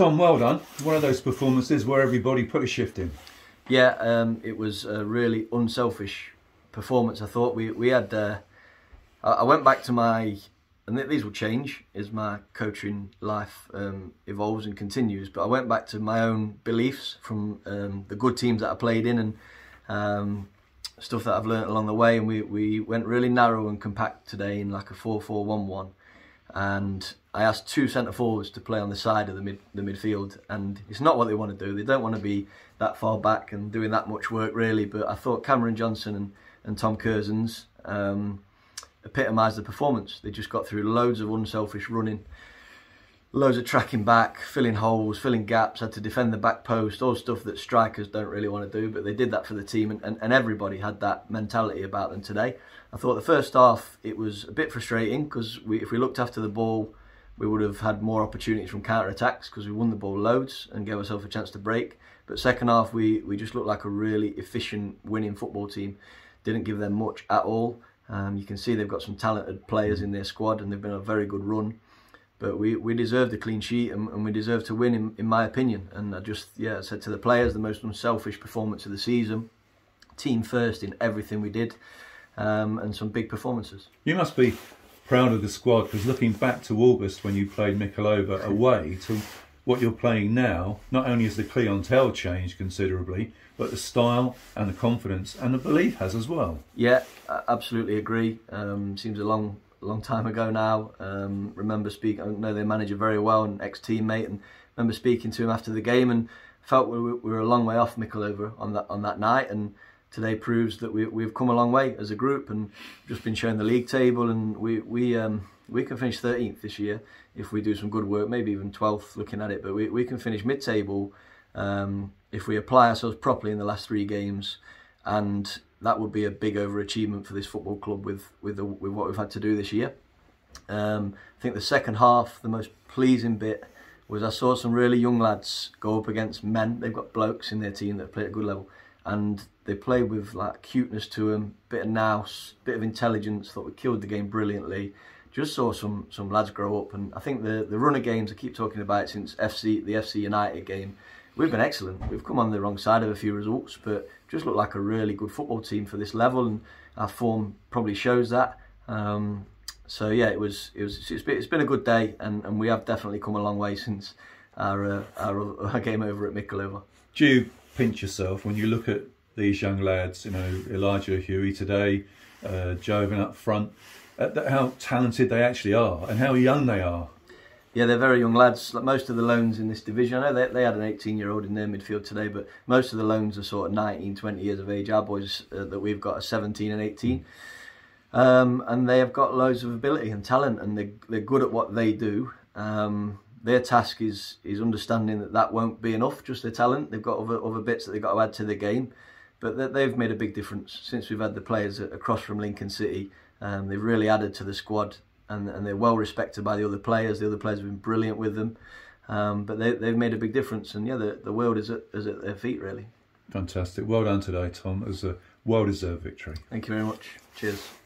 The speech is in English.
Tom, well done. One of those performances where everybody put a shift in. Yeah, um, it was a really unselfish performance. I thought we we had. Uh, I went back to my, and these will change as my coaching life um, evolves and continues. But I went back to my own beliefs from um, the good teams that I played in and um, stuff that I've learned along the way. And we we went really narrow and compact today in like a four-four-one-one and I asked two centre forwards to play on the side of the mid the midfield, and it's not what they want to do. They don't want to be that far back and doing that much work really. But I thought Cameron Johnson and, and Tom Curzons um, epitomised the performance. They just got through loads of unselfish running, loads of tracking back, filling holes, filling gaps, had to defend the back post, all stuff that strikers don't really want to do, but they did that for the team and, and, and everybody had that mentality about them today. I thought the first half it was a bit frustrating because we, if we looked after the ball, we would have had more opportunities from counter attacks because we won the ball loads and gave ourselves a chance to break. But second half, we, we just looked like a really efficient winning football team. Didn't give them much at all. Um, you can see they've got some talented players in their squad and they've been a very good run. But we, we deserved a clean sheet and, and we deserve to win, in, in my opinion. And I just, yeah, I said to the players, the most unselfish performance of the season. Team first in everything we did um, and some big performances. You must be proud of the squad because looking back to August when you played Mickleover away to what you're playing now, not only has the clientele changed considerably, but the style and the confidence and the belief has as well. Yeah, I absolutely agree. Um, seems a long, long time ago now. Um, remember speaking, I know their manager very well, and ex-teammate, and remember speaking to him after the game, and felt we were, we were a long way off Mickleover on that on that night, and today proves that we, we've come a long way as a group and just been shown the league table. And we we um, we can finish 13th this year if we do some good work, maybe even 12th looking at it, but we, we can finish mid-table um, if we apply ourselves properly in the last three games and that would be a big overachievement for this football club with with, the, with what we've had to do this year. Um, I think the second half, the most pleasing bit was I saw some really young lads go up against men. They've got blokes in their team that play at a good level and they play with like cuteness to them, bit of nous, bit of intelligence. Thought we killed the game brilliantly. Just saw some some lads grow up, and I think the the run of games I keep talking about since FC the FC United game, we've been excellent. We've come on the wrong side of a few results, but just look like a really good football team for this level, and our form probably shows that. Um, so yeah, it was it was it's been, it's been a good day, and, and we have definitely come a long way since our uh, our, our game over at Mickleover. Do you pinch yourself when you look at these young lads, you know, Elijah Huey today, uh, up front, how talented they actually are and how young they are. Yeah, they're very young lads. Like most of the loans in this division, I know they, they had an 18 year old in their midfield today, but most of the loans are sort of 19, 20 years of age. Our boys uh, that we've got are 17 and 18. Um, and they have got loads of ability and talent, and they're, they're good at what they do. Um, their task is is understanding that that won't be enough, just their talent. They've got other, other bits that they've got to add to the game. But they've made a big difference since we've had the players across from Lincoln City. Um, they've really added to the squad and, and they're well respected by the other players. The other players have been brilliant with them. Um, but they, they've made a big difference. And yeah, the, the world is at, is at their feet, really. Fantastic. Well done today, Tom. It was a well deserved victory. Thank you very much. Cheers.